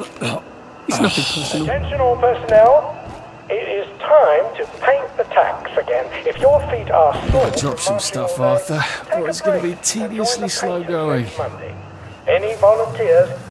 It's nothing personal. Attention all personnel. It is time to paint the tacks again. If your feet are sore, Drop some stuff, marching all day, Arthur, take or it's gonna be and join the tediously slow going. Monday. Any volunteers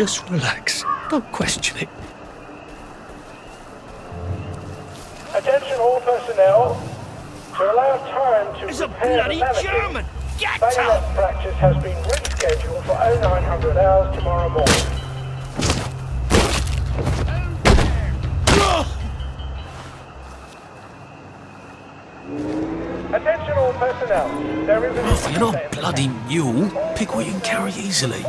Just relax. Don't question it. Attention all personnel. To allow time to It's a bloody the German! Get up! practice has been rescheduled for 0900 hours tomorrow morning. Attention all personnel. There is an Arthur, oh, you're not a bloody mule. Pick what you can carry easily.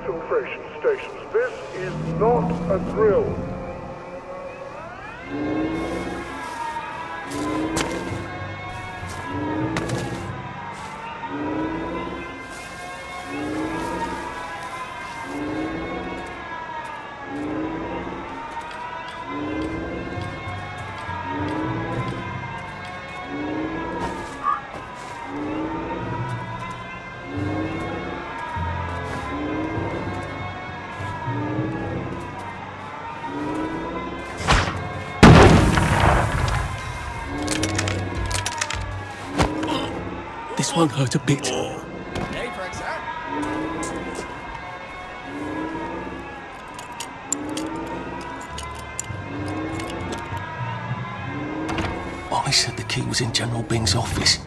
Infiltration stations. This is not a drill. A bit. I said the key was in General Bing's office.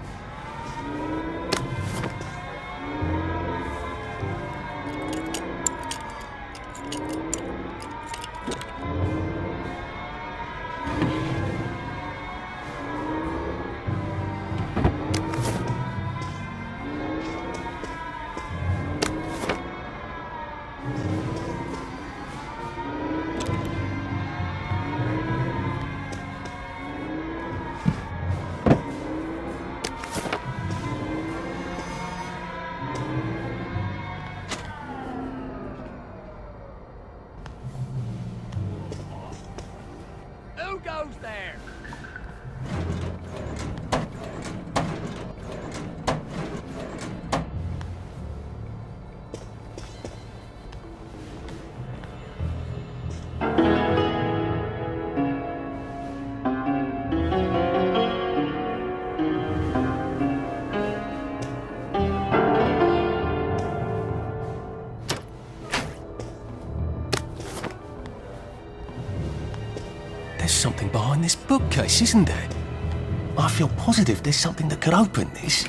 This bookcase, isn't there? I feel positive there's something that could open this.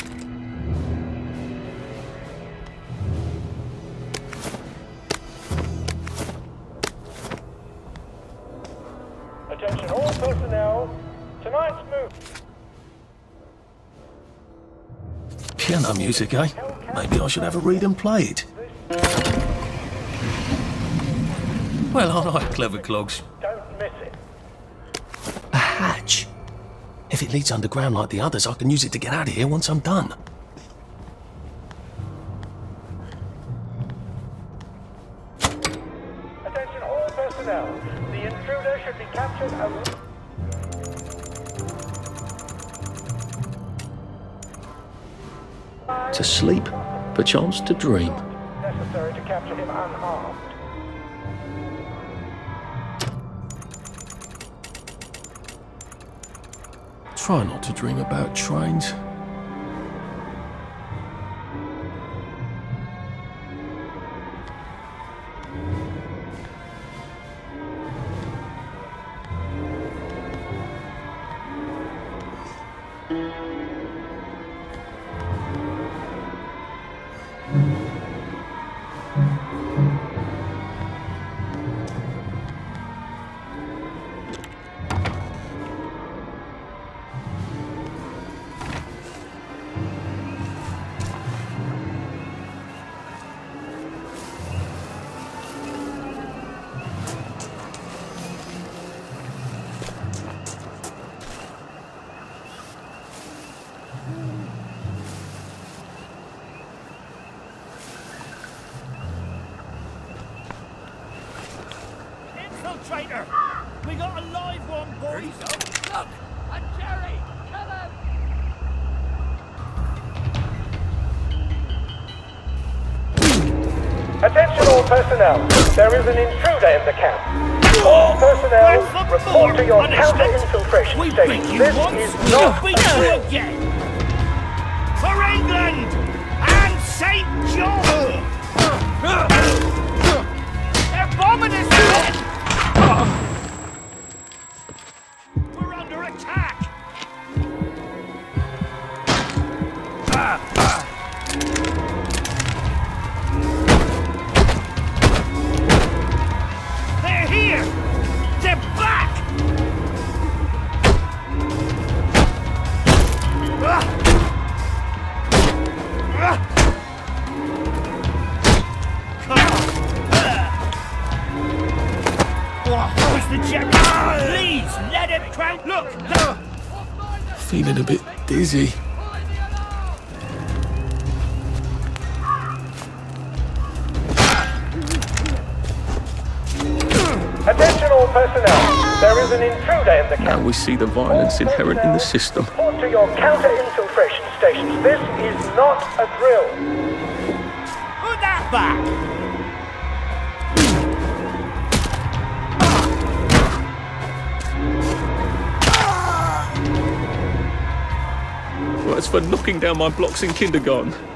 Attention all personnel. Tonight's move. Piano music, eh? Maybe I should have a read and play it. Well, aren't I clever clogs? Don't miss it. A hatch. If it leads underground like the others, I can use it to get out of here once I'm done. Attention all personnel. The intruder should be captured and... To sleep, perchance to dream. Try not to dream about trains. Infiltrator! We got a live one, boys! Look! A Jerry! Kill him! Attention all personnel. There is an intruder in the camp. All personnel, Where's the report more to your counter-infiltration station. you This once, is we'll not beat a drill. again! For England! And St. John! Uh, uh, Where's the jet? Please, let him crank. Look! look. Feeling a bit dizzy. Attention all personnel. There is an intruder in the camp. Now we see the violence inherent in the system. Report to your counter-infiltration stations. This is not a drill. Put that back! For knocking down my blocks in kindergarten.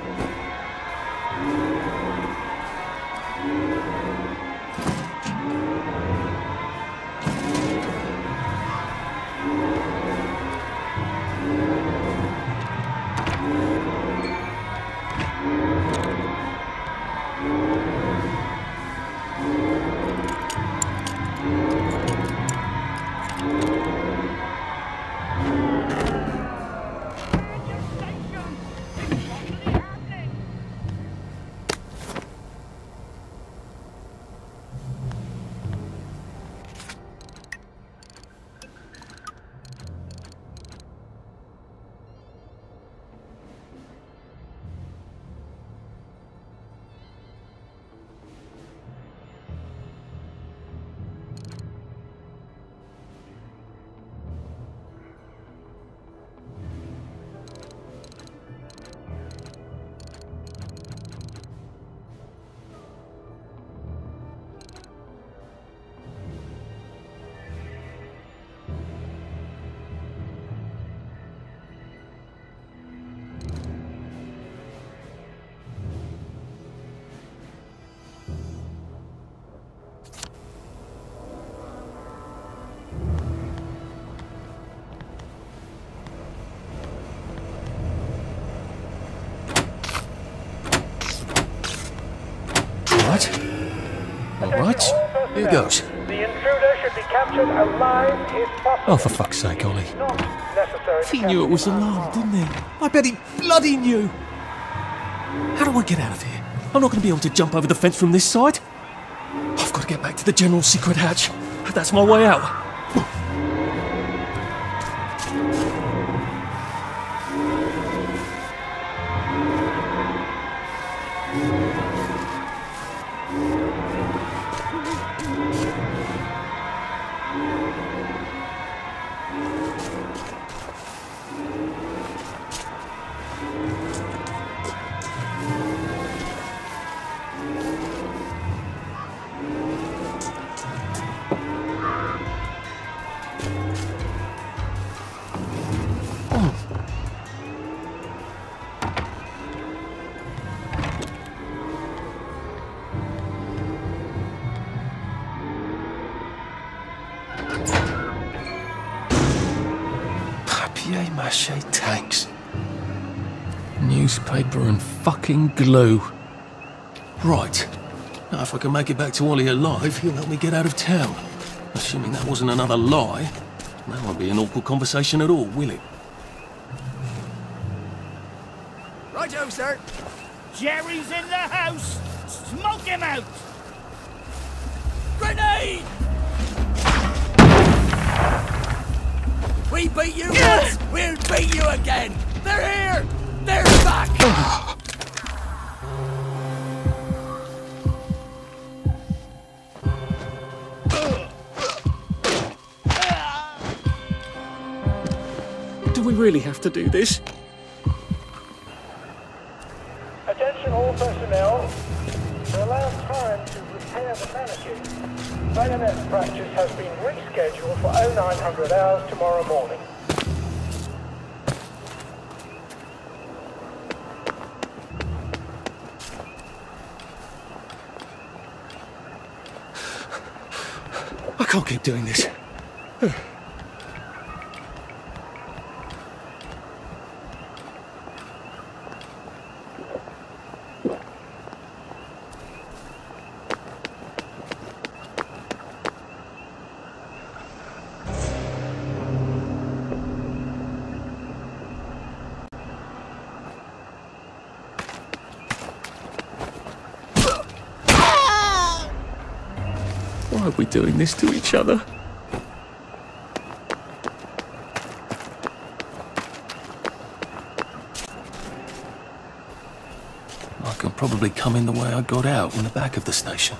Right. Here goes. The intruder should be captured alive if possible. Oh, for fuck's sake, Ollie. He knew it was alarmed, didn't he? I bet he bloody knew. How do I get out of here? I'm not going to be able to jump over the fence from this side. I've got to get back to the general secret hatch. That's my way out. Papier mache tanks. Newspaper and fucking glue. Right. Now, if I can make it back to Ollie alive, he'll help me get out of town. Assuming that wasn't another lie. That won't be an awkward conversation at all, will it? Righto, sir. Jerry's in the house. Smoke him out. Grenade! We beat you once, we'll beat you again. They're here. They're back. Do we really have to do this? To the practice has been rescheduled for 0900 hours tomorrow morning. I can't keep doing this. Are we doing this to each other? I can probably come in the way I got out in the back of the station.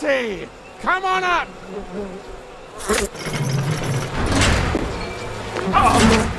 Come on up! Oh.